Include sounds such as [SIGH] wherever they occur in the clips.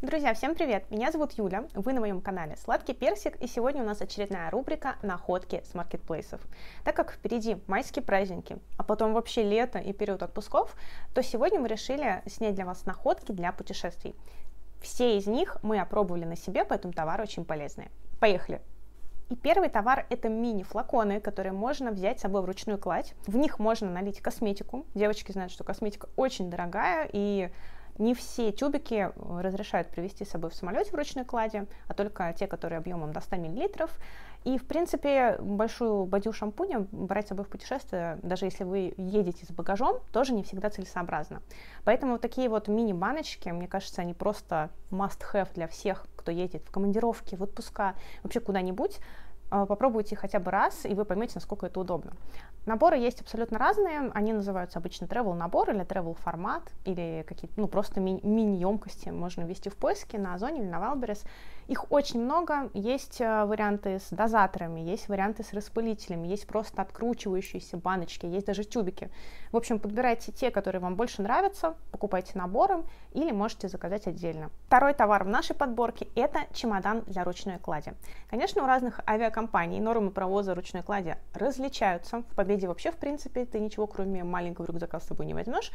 Друзья, всем привет! Меня зовут Юля, вы на моем канале Сладкий Персик, и сегодня у нас очередная рубрика «Находки с маркетплейсов». Так как впереди майские праздники, а потом вообще лето и период отпусков, то сегодня мы решили снять для вас находки для путешествий. Все из них мы опробовали на себе, поэтому товары очень полезные. Поехали! И первый товар это мини-флаконы, которые можно взять с собой в ручную кладь. В них можно налить косметику. Девочки знают, что косметика очень дорогая, и не все тюбики э, разрешают привезти с собой в самолете в ручной кладе, а только те, которые объемом до 100 мл. И, в принципе, большую бадью шампуня брать с собой в путешествие, даже если вы едете с багажом, тоже не всегда целесообразно. Поэтому такие вот мини-баночки, мне кажется, они просто must-have для всех, кто едет в командировки, в отпуска, вообще куда-нибудь. А, попробуйте хотя бы раз, и вы поймете, насколько это удобно. Наборы есть абсолютно разные, они называются обычно travel набор или travel формат, или какие-то, ну, просто ми- мини-емкости можно ввести в поиски на Озоне или на Wildberries. Их очень много, есть э, варианты с дозаторами, есть варианты с распылителями, есть просто откручивающиеся баночки, есть даже тюбики. В общем, подбирайте те, которые вам больше нравятся, покупайте набором или можете заказать отдельно. Второй товар в нашей подборке – это чемодан для ручной клади. Конечно, у разных авиакомпаний нормы провоза ручной клади различаются. В Победе вообще, в принципе, ты ничего, кроме маленького рюкзака с собой не возьмешь.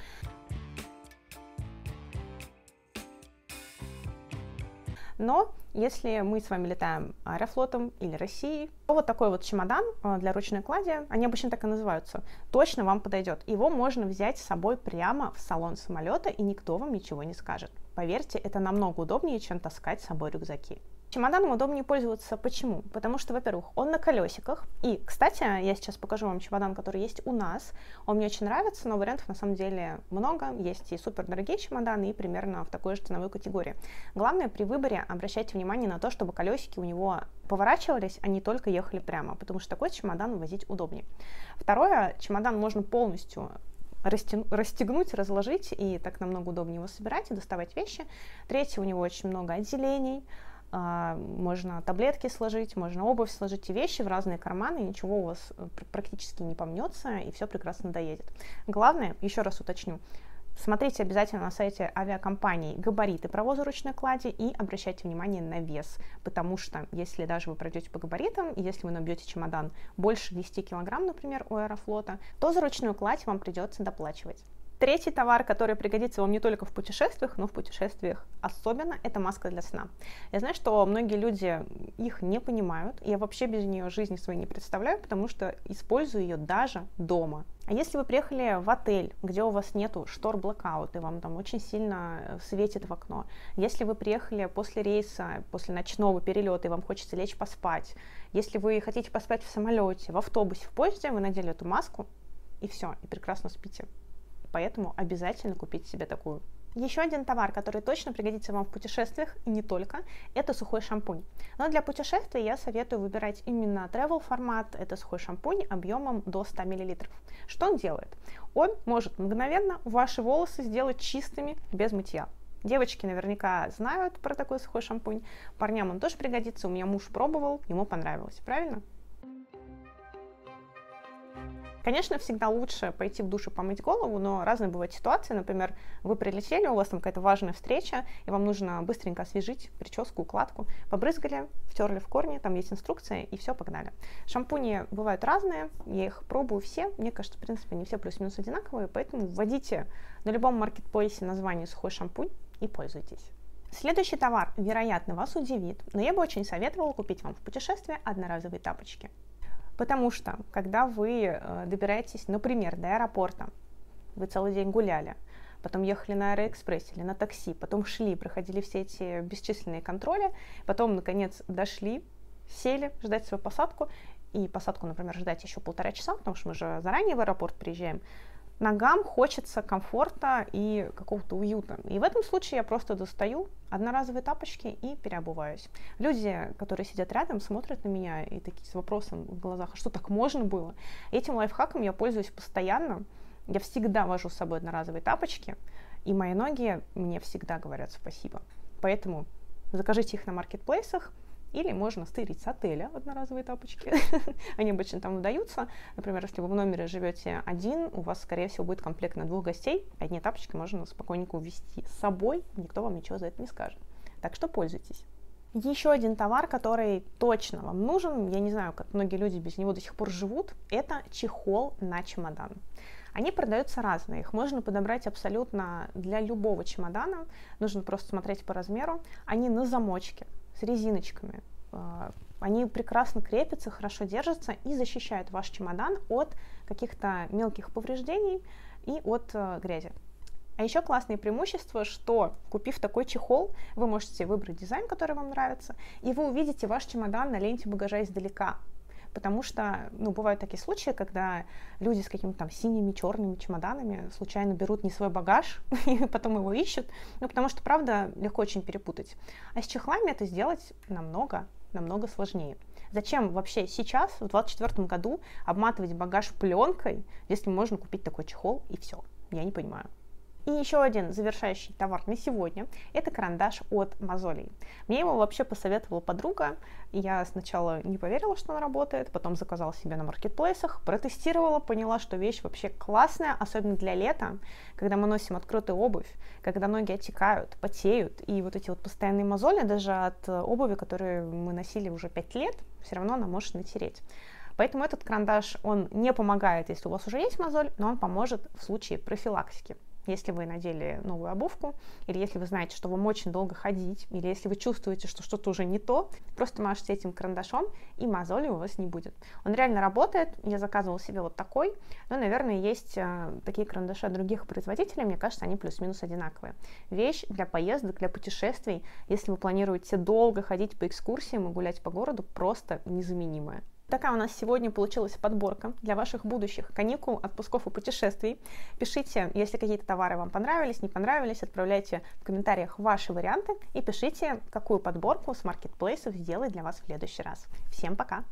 Но если мы с вами летаем Аэрофлотом или Россией, то вот такой вот чемодан э, для ручной клади, они обычно так и называются, точно вам подойдет. Его можно взять с собой прямо в салон самолета, и никто вам ничего не скажет. Поверьте, это намного удобнее, чем таскать с собой рюкзаки. Чемоданом удобнее пользоваться. Почему? Потому что, во-первых, он на колесиках. И, кстати, я сейчас покажу вам чемодан, который есть у нас. Он мне очень нравится, но вариантов на самом деле много. Есть и супер дорогие чемоданы, и примерно в такой же ценовой категории. Главное при выборе обращайте внимание на то, чтобы колесики у него поворачивались, а не только ехали прямо, потому что такой чемодан возить удобнее. Второе, чемодан можно полностью расстегнуть, разложить, и так намного удобнее его собирать и доставать вещи. Третье, у него очень много отделений, можно таблетки сложить, можно обувь сложить и вещи в разные карманы, ничего у вас э, практически не помнется, и все прекрасно доедет. Главное, еще раз уточню, Смотрите обязательно на сайте авиакомпании габариты провоза ручной клади и обращайте внимание на вес, потому что если даже вы пройдете по габаритам, если вы набьете чемодан больше 10 килограмм, например, у Аэрофлота, то за ручную кладь вам придется доплачивать. Третий товар, который пригодится вам не только в путешествиях, но в путешествиях особенно, это маска для сна. Я знаю, что многие люди их не понимают, я вообще без нее жизни своей не представляю, потому что использую ее даже дома. А если вы приехали в отель, где у вас нету штор блокаут, и вам там очень сильно э, светит в окно, если вы приехали после рейса, после ночного перелета, и вам хочется лечь поспать, если вы хотите поспать в самолете, в автобусе, в поезде, вы надели эту маску, и все, и прекрасно спите поэтому обязательно купите себе такую. Еще один товар, который точно пригодится вам в путешествиях и не только, это сухой шампунь. Но для путешествий я советую выбирать именно travel формат. Это сухой шампунь объемом до 100 мл. Что он делает? Он может мгновенно ваши волосы сделать чистыми без мытья. Девочки наверняка знают про такой сухой шампунь. Парням он тоже пригодится. У меня муж пробовал, ему понравилось. Правильно? Конечно, всегда лучше пойти в душ и помыть голову, но разные бывают ситуации. Например, вы прилетели, у вас там какая-то важная встреча, и вам нужно быстренько освежить прическу, укладку. Побрызгали, втерли в корни, там есть инструкция, и все, погнали. Шампуни бывают разные, я их пробую все. Мне кажется, в принципе, они все плюс-минус одинаковые, поэтому вводите на любом маркетплейсе название «сухой шампунь» и пользуйтесь. Следующий товар, вероятно, вас удивит, но я бы очень советовала купить вам в путешествие одноразовые тапочки. Потому что, когда вы э, добираетесь, например, до аэропорта, вы целый день гуляли, потом ехали на аэроэкспрессе или на такси, потом шли, проходили все эти бесчисленные контроли, потом, наконец, дошли, сели ждать свою посадку, и посадку, например, ждать еще полтора часа, потому что мы же заранее в аэропорт приезжаем, ногам хочется комфорта и какого-то уюта. И в этом случае я просто достаю одноразовые тапочки и переобуваюсь. Люди, которые сидят рядом, смотрят на меня и такие с вопросом в глазах, а что так можно было? Этим лайфхаком я пользуюсь постоянно. Я всегда вожу с собой одноразовые тапочки, и мои ноги мне всегда говорят спасибо. Поэтому закажите их на маркетплейсах, или можно стырить с отеля одноразовые тапочки. [LAUGHS] Они обычно там выдаются. Например, если вы в номере живете один, у вас, скорее всего, будет комплект на двух гостей. Одни тапочки можно спокойненько увезти с собой, никто вам ничего за это не скажет. Так что пользуйтесь. Еще один товар, который точно вам нужен, я не знаю, как многие люди без него до сих пор живут, это чехол на чемодан. Они продаются разные, их можно подобрать абсолютно для любого чемодана, нужно просто смотреть по размеру. Они на замочке, с резиночками, а, они прекрасно крепятся, хорошо держатся и защищают ваш чемодан от каких-то мелких повреждений и от э, грязи. А еще классное преимущество, что купив такой чехол, вы можете выбрать дизайн, который вам нравится, и вы увидите ваш чемодан на ленте багажа издалека. Потому что, ну, бывают такие случаи, когда люди с какими-то там синими, черными чемоданами случайно берут не свой багаж [LAUGHS] и потом его ищут. Ну, потому что, правда, легко очень перепутать. А с чехлами это сделать намного, намного сложнее. Зачем вообще сейчас, в 2024 году, обматывать багаж пленкой, если можно купить такой чехол и все? Я не понимаю. И еще один завершающий товар на сегодня – это карандаш от Мозолей. Мне его вообще посоветовала подруга. Я сначала не поверила, что он работает, потом заказала себе на маркетплейсах, протестировала, поняла, что вещь вообще классная, особенно для лета, когда мы носим открытую обувь, когда ноги отекают, потеют, и вот эти вот постоянные мозоли даже от обуви, которые мы носили уже 5 лет, все равно она может натереть. Поэтому этот карандаш, он не помогает, если у вас уже есть мозоль, но он поможет в случае профилактики если вы надели новую обувку, или если вы знаете, что вам очень долго ходить, или если вы чувствуете, что что-то уже не то, просто мажете этим карандашом, и мозоли у вас не будет. Он реально работает, я заказывала себе вот такой, но, наверное, есть э, такие карандаши от других производителей, мне кажется, они плюс-минус одинаковые. Вещь для поездок, для путешествий, если вы планируете долго ходить по экскурсиям и гулять по городу, просто незаменимая. Такая у нас сегодня получилась подборка для ваших будущих каникул, отпусков и путешествий. Пишите, если какие-то товары вам понравились, не понравились, отправляйте в комментариях ваши варианты и пишите, какую подборку с маркетплейсов сделать для вас в следующий раз. Всем пока!